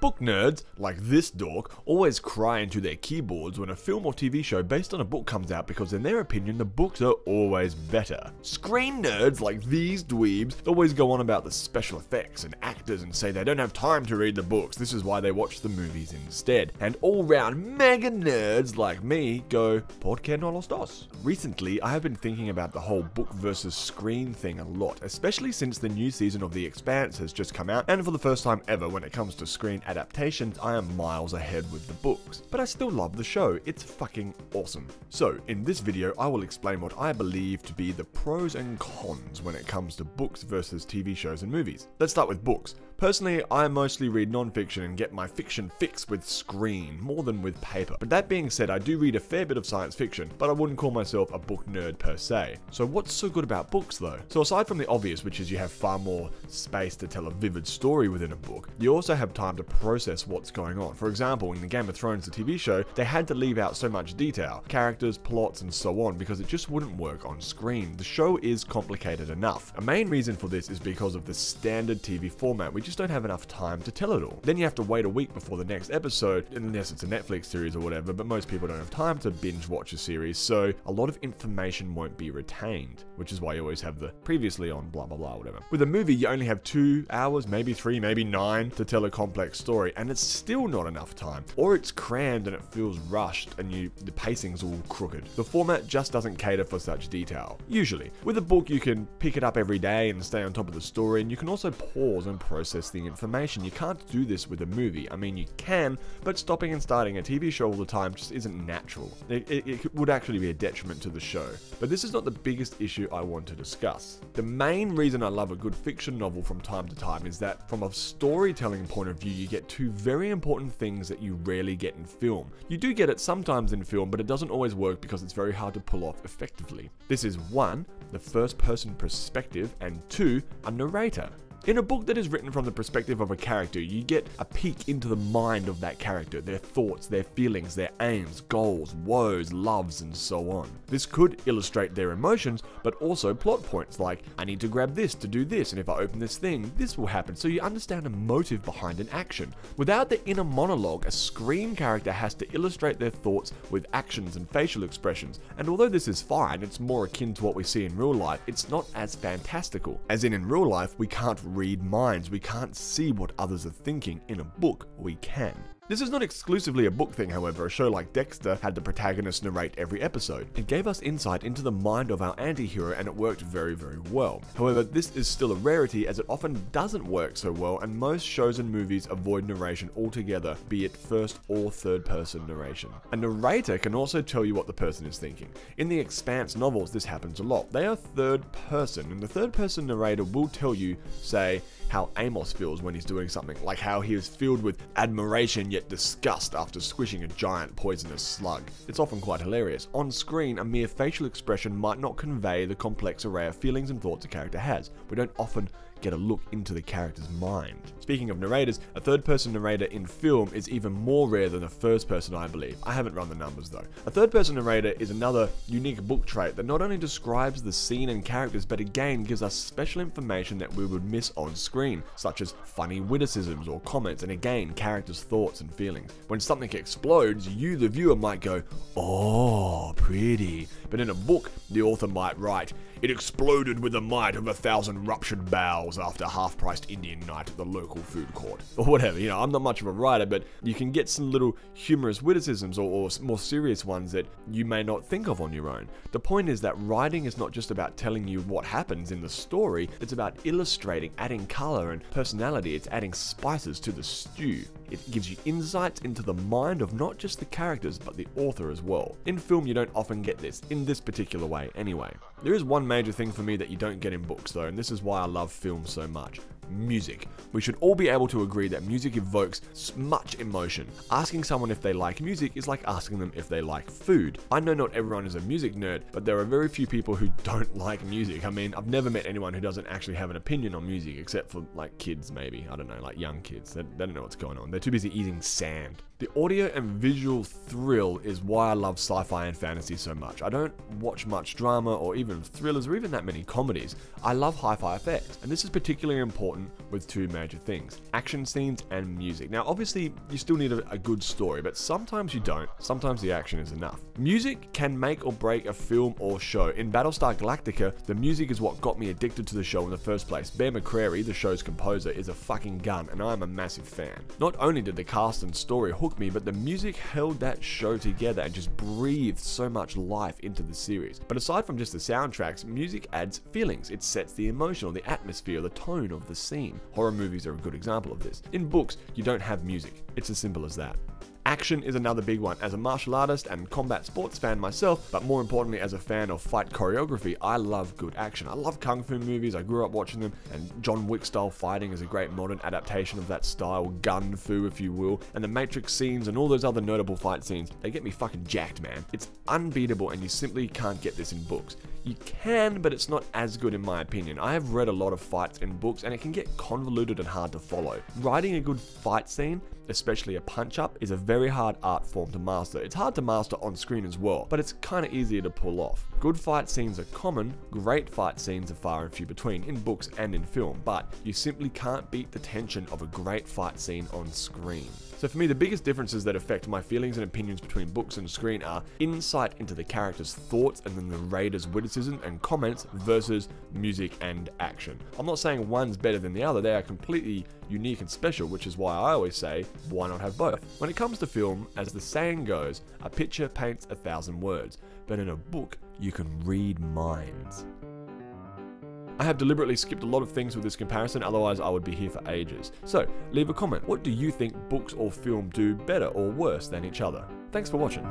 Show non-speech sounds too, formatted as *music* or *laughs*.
Book nerds, like this dork, always cry into their keyboards when a film or TV show based on a book comes out because, in their opinion, the books are always better. Screen nerds, like these dweebs, always go on about the special effects and actors and say they don't have time to read the books, this is why they watch the movies instead. And all round mega nerds like me go, ¿Por qué no los dos? Recently, I have been thinking about the whole book versus screen thing a lot, especially since the new season of The Expanse has just come out, and for the first time ever when it comes to screen adaptations, I am miles ahead with the books. But I still love the show, it's fucking awesome. So, in this video, I will explain what I believe to be the pros and cons when it comes to books versus TV shows and movies. Let's start with books. Personally, I mostly read non-fiction and get my fiction fix with screen, more than with paper. But that being said, I do read a fair bit of science fiction, but I wouldn't call myself a book nerd per se. So what's so good about books though? So aside from the obvious, which is you have far more space to tell a vivid story within a book, you also have time to process what's going on. For example, in the Game of Thrones, the TV show, they had to leave out so much detail, characters, plots, and so on, because it just wouldn't work on screen. The show is complicated enough. A main reason for this is because of the standard TV format, which just don't have enough time to tell it all. Then you have to wait a week before the next episode, unless it's a Netflix series or whatever, but most people don't have time to binge watch a series, so a lot of information won't be retained, which is why you always have the previously on blah blah blah, whatever. With a movie, you only have two hours, maybe three, maybe nine to tell a complex story, and it's still not enough time. Or it's crammed and it feels rushed and you the pacing's all crooked. The format just doesn't cater for such detail. Usually. With a book you can pick it up every day and stay on top of the story, and you can also pause and process the information. You can't do this with a movie. I mean, you can, but stopping and starting a TV show all the time just isn't natural. It, it, it would actually be a detriment to the show. But this is not the biggest issue I want to discuss. The main reason I love a good fiction novel from time to time is that, from a storytelling point of view, you get two very important things that you rarely get in film. You do get it sometimes in film, but it doesn't always work because it's very hard to pull off effectively. This is one, the first person perspective, and two, a narrator. In a book that is written from the perspective of a character, you get a peek into the mind of that character, their thoughts, their feelings, their aims, goals, woes, loves, and so on. This could illustrate their emotions, but also plot points like, I need to grab this to do this, and if I open this thing, this will happen, so you understand a motive behind an action. Without the inner monologue, a screen character has to illustrate their thoughts with actions and facial expressions, and although this is fine, it's more akin to what we see in real life, it's not as fantastical. As in, in real life, we can't read minds. We can't see what others are thinking. In a book, we can. This is not exclusively a book thing, however. A show like Dexter had the protagonist narrate every episode. It gave us insight into the mind of our anti-hero and it worked very, very well. However, this is still a rarity as it often doesn't work so well and most shows and movies avoid narration altogether, be it first or third person narration. A narrator can also tell you what the person is thinking. In the Expanse novels, this happens a lot. They are third person and the third person narrator will tell you, say, how Amos feels when he's doing something, like how he is filled with admiration yet disgust after squishing a giant poisonous slug. It's often quite hilarious. On screen, a mere facial expression might not convey the complex array of feelings and thoughts a character has. We don't often get a look into the character's mind. Speaking of narrators, a third person narrator in film is even more rare than a first person, I believe. I haven't run the numbers though. A third person narrator is another unique book trait that not only describes the scene and characters, but again gives us special information that we would miss on screen, such as funny witticisms or comments, and again, characters' thoughts and feelings. When something explodes, you, the viewer, might go, Oh, pretty. But in a book, the author might write, It exploded with the might of a thousand ruptured bowels after half priced Indian night at the local food court. *laughs* Or whatever, you know, I'm not much of a writer, but you can get some little humorous witticisms or, or more serious ones that you may not think of on your own. The point is that writing is not just about telling you what happens in the story, it's about illustrating, adding color and personality, it's adding spices to the stew. It gives you insights into the mind of not just the characters, but the author as well. In film, you don't often get this, in this particular way anyway. There is one major thing for me that you don't get in books though, and this is why I love film so much music. We should all be able to agree that music evokes much emotion. Asking someone if they like music is like asking them if they like food. I know not everyone is a music nerd, but there are very few people who *laughs* don't like music. I mean, I've never met anyone who doesn't actually have an opinion on music, except for like kids maybe. I don't know, like young kids. They, they don't know what's going on. They're too busy eating sand. The audio and visual thrill is why I love sci-fi and fantasy so much. I don't watch much drama or even thrillers or even that many comedies. I love hi-fi effects, and this is particularly important with two major things action scenes and music. Now, obviously, you still need a, a good story, but sometimes you don't. Sometimes the action is enough. Music can make or break a film or show. In Battlestar Galactica, the music is what got me addicted to the show in the first place. Bear McCreary, the show's composer, is a fucking gun, and I'm a massive fan. Not only did the cast and story hook me, but the music held that show together and just breathed so much life into the series. But aside from just the soundtracks, music adds feelings. It sets the emotion or the atmosphere, the tone of the scene. Horror movies are a good example of this. In books, you don't have music. It's as simple as that. Action is another big one. As a martial artist and combat sports fan myself, but more importantly as a fan of fight choreography, I love good action. I love kung fu movies, I grew up watching them, and John Wick style fighting is a great modern adaptation of that style, gun fu if you will, and the Matrix scenes and all those other notable fight scenes, they get me fucking jacked, man. It's unbeatable and you simply can't get this in books. You can, but it's not as good in my opinion. I have read a lot of fights in books and it can get convoluted and hard to follow. Writing a good fight scene especially a punch up, is a very hard art form to master. It's hard to master on screen as well, but it's kind of easier to pull off. Good fight scenes are common, great fight scenes are far and few between in books and in film, but you simply can't beat the tension of a great fight scene on screen. So for me, the biggest differences that affect my feelings and opinions between books and screen are insight into the character's thoughts and the narrator's witticism and comments versus music and action. I'm not saying one's better than the other, they are completely unique and special, which is why I always say, why not have both? When it comes to film, as the saying goes, a picture paints a thousand words, but in a book, you can read minds. I have deliberately skipped a lot of things with this comparison, otherwise I would be here for ages. So, leave a comment. What do you think books or film do better or worse than each other? Thanks for watching.